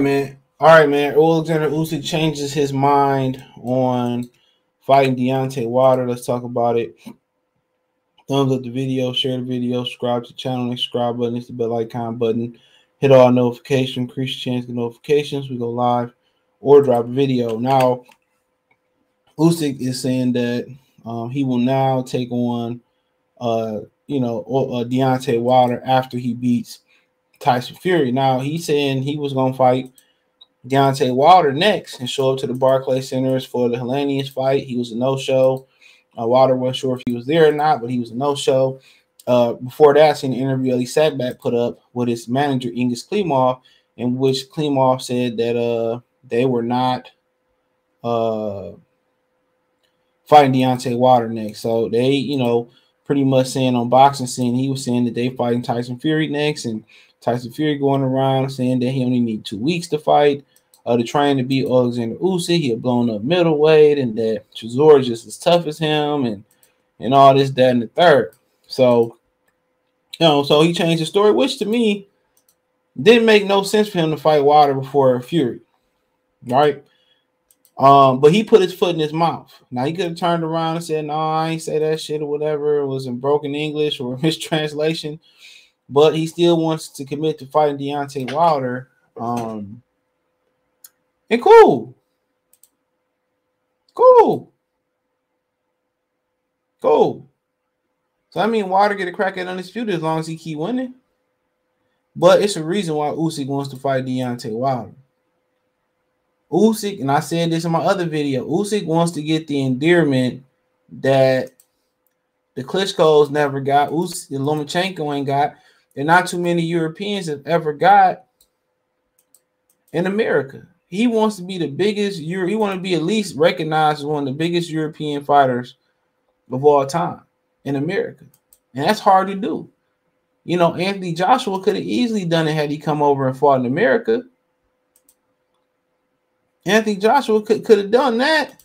right, man. All right, man. Alexander Usyk changes his mind on fighting Deontay Wilder. Let's talk about it. Thumbs up the video, share the video, subscribe to the channel, subscribe button, hit the bell icon button, hit all notifications, increase your chance of notifications. We go live or drop a video. Now, Usyk is saying that um, he will now take on, uh, you know, uh, Deontay Wilder after he beats Tyson Fury. Now he's saying he was gonna fight Deontay Wilder next and show up to the Barclay Centers for the Helenius fight. He was a no-show. Uh, Wilder wasn't sure if he was there or not, but he was a no-show. Uh, before that, I seen an interview Elie Seckbach put up with his manager Egis Klimas, in which Klimas said that uh, they were not uh, fighting Deontay Wilder next. So they, you know, pretty much saying on boxing scene, he was saying that they fighting Tyson Fury next, and Tyson Fury going around saying that he only need two weeks to fight. Uh, to trying to beat Alexander Usyk, he had blown up middleweight, and that Chisora just as tough as him, and and all this, that, and the third. So, you know, so he changed the story, which to me didn't make no sense for him to fight Wilder before Fury, right? Um, but he put his foot in his mouth. Now he could have turned around and said, "No, I ain't say that shit or whatever." It was in broken English or mistranslation but he still wants to commit to fighting Deontay Wilder. Um, and cool, cool, cool. So I mean, Wilder get a crack at undisputed as long as he keep winning. But it's a reason why Usyk wants to fight Deontay Wilder. Usyk, and I said this in my other video, Usyk wants to get the endearment that the Klitschko's never got, Usyk, and Lomachenko ain't got, and not too many Europeans have ever got in America. He wants to be the biggest he want to be at least recognized as one of the biggest European fighters of all time in America. And that's hard to do. You know, Anthony Joshua could have easily done it had he come over and fought in America. Anthony Joshua could, could have done that.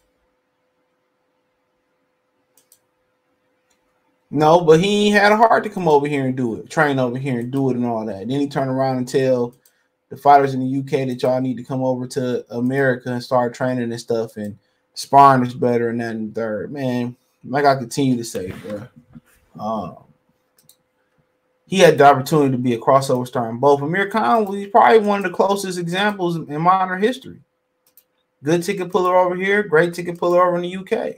No, but he had a heart to come over here and do it, train over here and do it and all that. Then he turned around and tell the fighters in the UK that y'all need to come over to America and start training and stuff and sparring is better and that and third. Man, like I continue to say, bro. Um, he had the opportunity to be a crossover star in both. Amir Khan was probably one of the closest examples in modern history. Good ticket puller over here, great ticket puller over in the UK.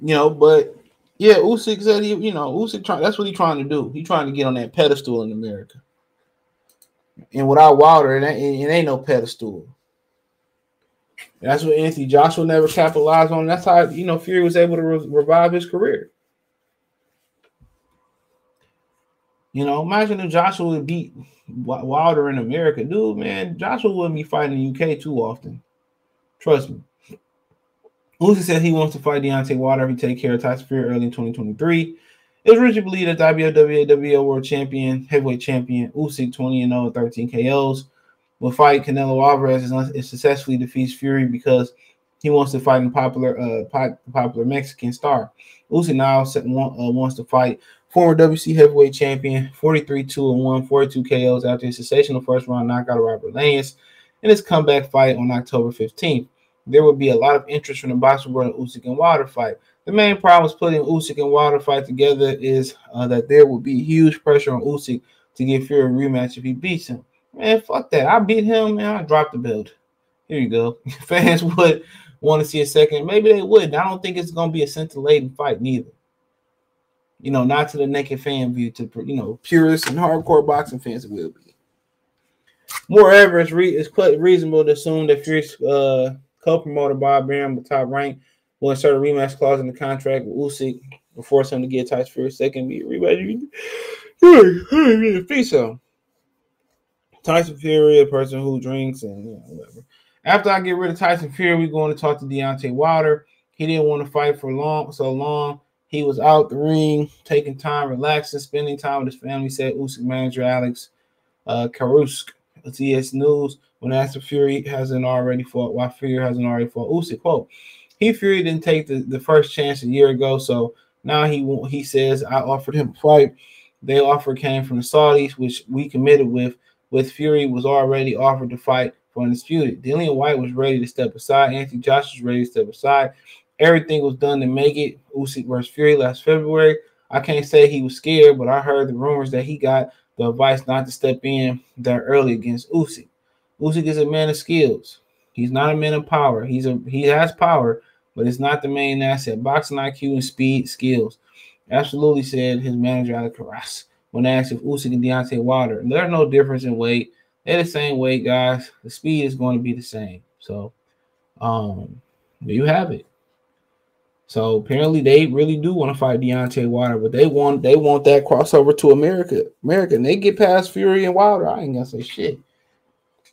You know, but yeah, Usyk said he, you know, Usyk trying that's what he's trying to do. He's trying to get on that pedestal in America. And without Wilder, it ain't, it ain't no pedestal. That's what Anthony Joshua never capitalized on. That's how you know Fury was able to re- revive his career. You know, imagine if Joshua would beat Wilder in America, dude. Man, Joshua wouldn't be fighting the UK too often. Trust me. Usyk said he wants to fight Deontay Wilder if he take care of Tyson Fury early in 2023. It was originally believed that WWA World Champion, heavyweight champion Usyk, 20 and 0 13 KOs, will fight Canelo Alvarez and successfully defeats Fury because he wants to fight a popular, uh, popular Mexican star. Usyk now uh, wants to fight former WC heavyweight champion, 43 2 and 1, 42 KOs after his sensational first round knockout of Robert Lance in his comeback fight on October 15th there would be a lot of interest from the boxing world in Usyk and Wilder fight. The main problem with putting Usyk and Wilder fight together is uh, that there would be huge pressure on Usyk to give Fury a rematch if he beats him. Man, fuck that. I beat him, man. I dropped the belt. Here you go. Fans would want to see a second. Maybe they would. I don't think it's going to be a scintillating fight, neither. You know, not to the naked fan view, to you know, purists and hardcore boxing fans, it will be. Moreover, it's, re- it's quite reasonable to assume that Fury's uh, co-promoter Bob Arum with top rank will insert a rematch clause in the contract with Usyk and force him to get Tyson Fury second be rematch. so. Tyson Fury, a person who drinks and you know, whatever. After I get rid of Tyson Fury, we're going to talk to Deontay Wilder. He didn't want to fight for long, so long. He was out the ring, taking time, relaxing, spending time with his family, said Usyk manager Alex uh, Krassyuk. TS News when asked if Fury hasn't already fought, why Fury hasn't already fought Usyk. Quote, he Fury didn't take the, the first chance a year ago, so now he he says I offered him a fight. They offer came from the Saudis, which we committed with. with Fury was already offered to fight for undisputed. Dillian Whyte was ready to step aside. Anthony Joshua was ready to step aside. Everything was done to make it Usyk versus Fury last February. I can't say he was scared, but I heard the rumors that he got the advice not to step in that early against Usyk. Usyk is a man of skills. He's not a man of power. He's a he has power, but it's not the main asset. Boxing IQ and speed skills. Absolutely said his manager Alex Krassyuk when asked if Usyk and Deontay Wilder. There's no difference in weight. They're the same weight, guys. The speed is going to be the same. So, um, there you have it. So apparently they really do want to fight Deontay Wilder, but they want they want that crossover to America. America, and they get past Fury and Wilder. I ain't gonna say shit.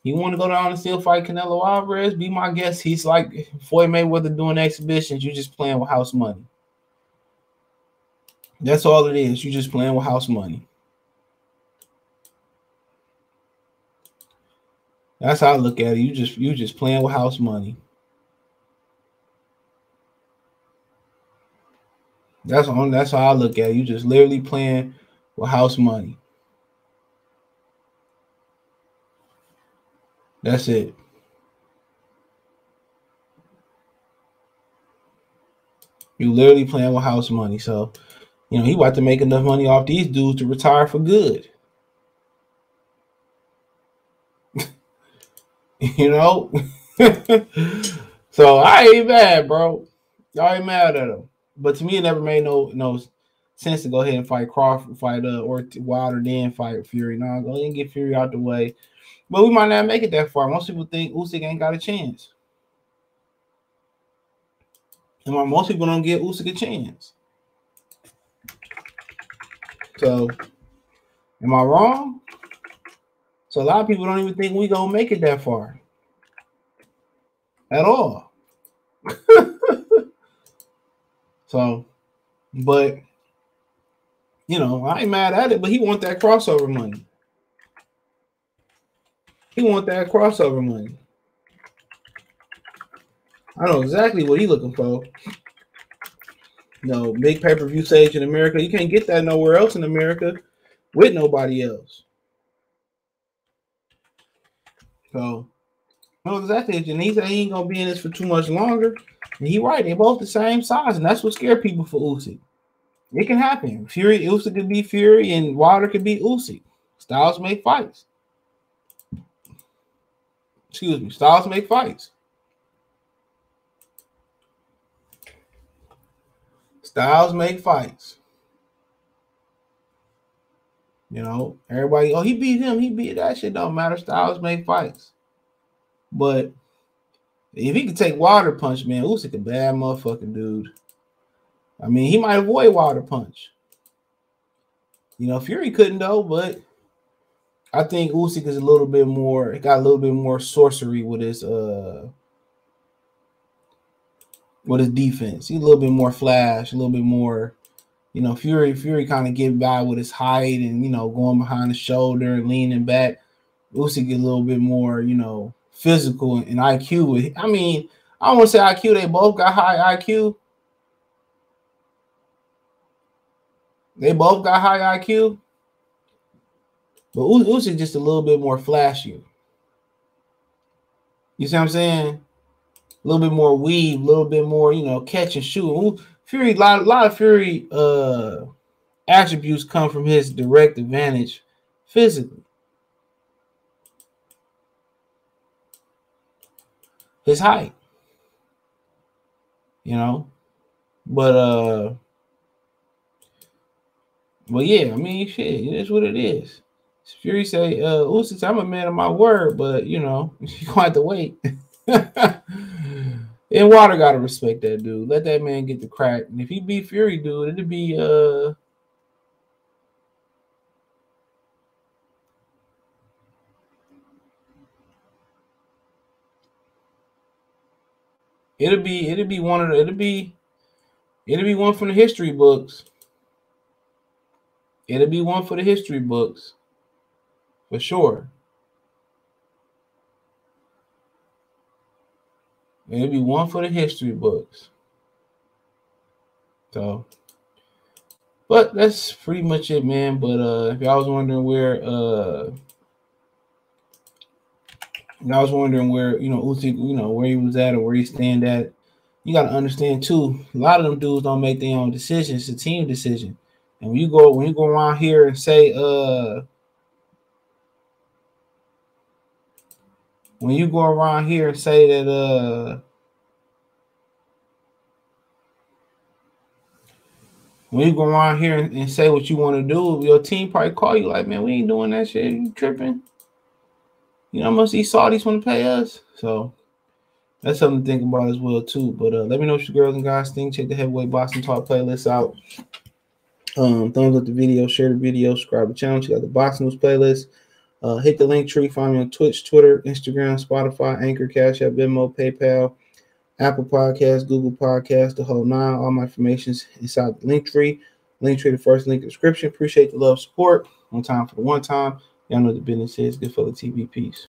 You want to go down and still fight Canelo Alvarez? Be my guest. He's like Floyd Mayweather doing exhibitions. You just playing with house money. That's all it is. You just playing with house money. That's how I look at it. You just you just playing with house money. That's on. That's how I look at it. You just literally playing with house money. That's it. You literally playing with house money. So, you know, he about to make enough money off these dudes to retire for good. you know? so I ain't mad, bro. I ain't mad at him. But to me, it never made no no sense to go ahead and fight Crawford, fight uh, or Wilder, then fight Fury. No, go ahead and get Fury out the way. But we might not make it that far. Most people think Usyk ain't got a chance. And why most people don't give Usyk a chance. So, am I wrong? So a lot of people don't even think we gonna make it that far at all. so, but you know, I ain't mad at it. But he want that crossover money. He want that crossover money. I know exactly what he looking for. Know, big pay-per-view stage in America. You can't get that nowhere else in America with nobody else. So, no, exactly. He ain't gonna be in this for too much longer. He right. They're both the same size, and that's what scared people for Usyk. It can happen. Fury, Usyk could be Fury, and Wilder could be Usyk. Styles make fights excuse me, styles make fights. Styles make fights. You know, everybody, oh, he beat him, he beat that shit don't matter. Styles make fights. But if he could take water punch, man, Usyk a bad motherfucking dude. I mean, he might avoid water punch. You know, Fury couldn't though, but I think Usyk is a little bit more got a little bit more sorcery with his uh with his defense. He's a little bit more flash, a little bit more, you know, Fury Fury kind of get by with his height and you know going behind the shoulder and leaning back. Usyk is a little bit more, you know, physical and IQ. I mean, I don't want to say IQ. They both got high IQ. They both got high IQ. But Usyk just a little bit more flashy. You see what I'm saying? A little bit more weave, a little bit more, you know, catch and shoot. Fury, a lot, lot of Fury uh attributes come from his direct advantage physically. His height. You know? But uh but yeah, I mean shit, it is what it is. Fury say, uh, Usyk, I'm a man of my word, but you know, you gonna have to wait. and Wilder gotta respect that dude. Let that man get the crack. And if he beat Fury, dude, it'd be uh It'll be it'll be one of the it'll be it'll be one from the history books. It'll be one for the history books for sure. Maybe one for the history books. So, but that's pretty much it, man. But uh, if y'all was wondering where uh And I was wondering where, you know, Usyk, you know, where he was at or where he stand at. You got to understand too, a lot of them dudes don't make their own decisions. It's a team decision. And when you go when you go around here and say, uh, when you go around here and say that uh when you go around here and, and say what you want to do, your team probably call you like, man, we ain't doing that shit. You tripping? You know, most these Saudis want to pay us. So that's something to think about as well, too. But uh, let me know what you girls and guys think. Check the heavyweight boxing talk playlist out. Um, thumbs up the video, share the video, subscribe to the channel. Check out the boxing news playlist. Uh, hit the link tree. Find me on Twitch, Twitter, Instagram, Spotify, Anchor, Cash App, Venmo, PayPal, Apple Podcasts, Google Podcasts, the whole nine. All my information is inside the link tree. Link tree, the first link description. Appreciate the love, support. One time for the one time. Y'all know the business is. GoodFella TV. Peace.